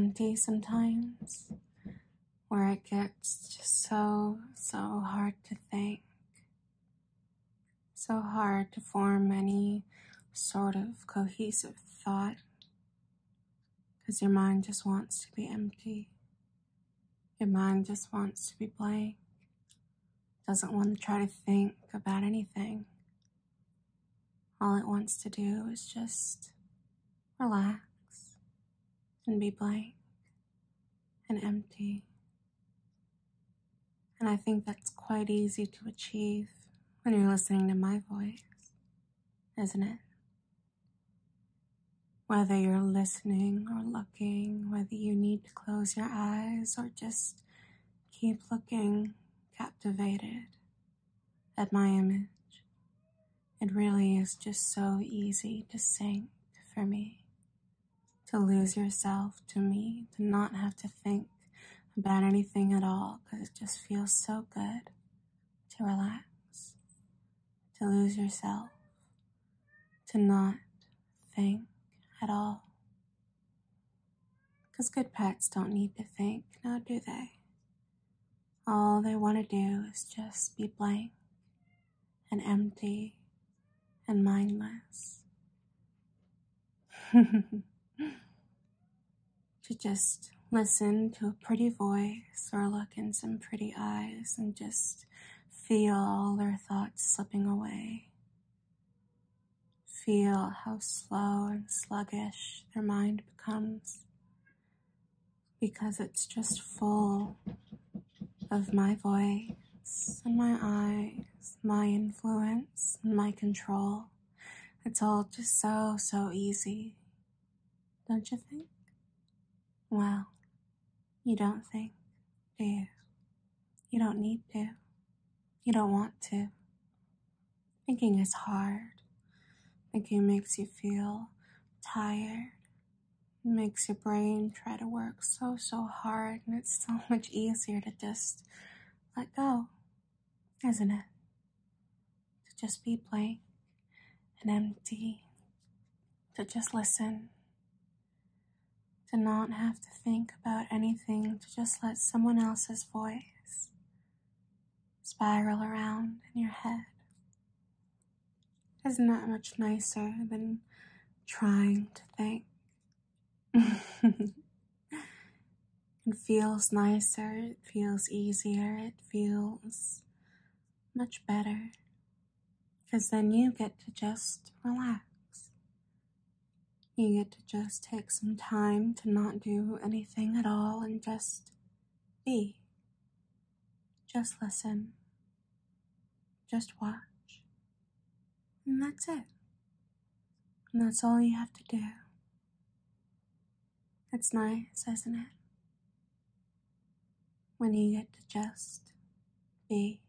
empty sometimes? Where it gets just so, so hard to think, so hard to form any sort of cohesive thought because your mind just wants to be empty. Your mind just wants to be blank, doesn't want to try to think about anything. All it wants to do is just relax and be blank and empty. And I think that's quite easy to achieve when you're listening to my voice, isn't it? Whether you're listening or looking, whether you need to close your eyes or just keep looking captivated at my image, it really is just so easy to sink for me, to lose yourself to me, to not have to think about anything at all because it just feels so good to relax, to lose yourself, to not think at all. Because good pets don't need to think, now do they? All they want to do is just be blank and empty and mindless. to just listen to a pretty voice or look in some pretty eyes and just feel all their thoughts slipping away. Feel how slow and sluggish their mind becomes because it's just full of my voice and my eyes, my influence, and my control. It's all just so, so easy, don't you think? Well, you don't think, do you? You don't need to. You don't want to. Thinking is hard. Thinking makes you feel tired. It makes your brain try to work so, so hard, and it's so much easier to just let go, isn't it? To just be blank and empty, to just listen to not have to think about anything, to just let someone else's voice spiral around in your head. Isn't that much nicer than trying to think? it feels nicer, it feels easier, it feels much better. Because then you get to just relax. You get to just take some time to not do anything at all and just be. Just listen. Just watch. And that's it. And that's all you have to do. It's nice, isn't it? When you get to just be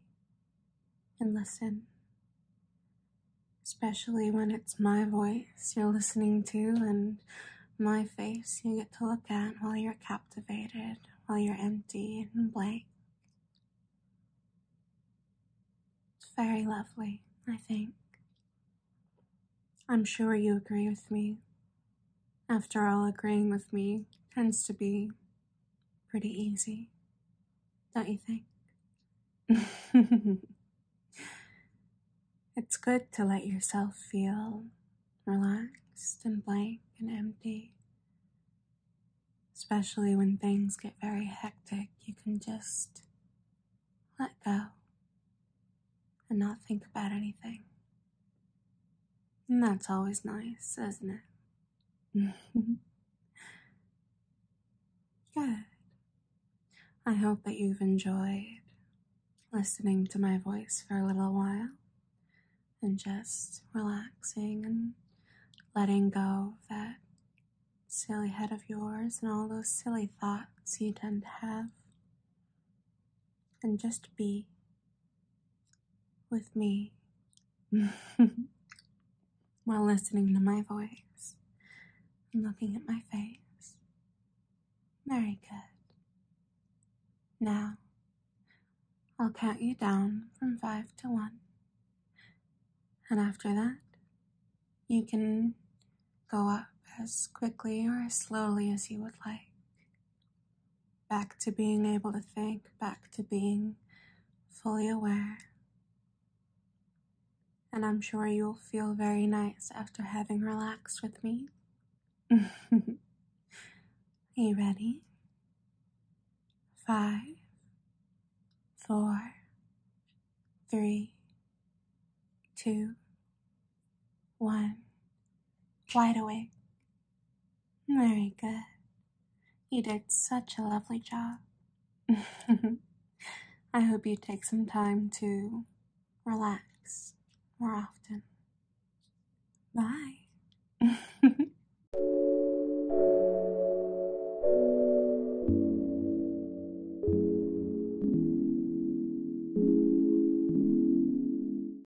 and listen especially when it's my voice you're listening to and my face you get to look at while you're captivated, while you're empty and blank. It's very lovely, I think. I'm sure you agree with me. After all, agreeing with me tends to be pretty easy, don't you think? It's good to let yourself feel relaxed and blank and empty. Especially when things get very hectic, you can just let go and not think about anything. And that's always nice, isn't it? Good. I hope that you've enjoyed listening to my voice for a little while and just relaxing and letting go of that silly head of yours and all those silly thoughts you tend to have. And just be with me while listening to my voice and looking at my face. Very good. Now, I'll count you down from five to one. And after that, you can go up as quickly or as slowly as you would like. Back to being able to think, back to being fully aware. And I'm sure you'll feel very nice after having relaxed with me. Are you ready? Five, four, three, two, one. Wide awake. Very good. You did such a lovely job. I hope you take some time to relax more often. Bye.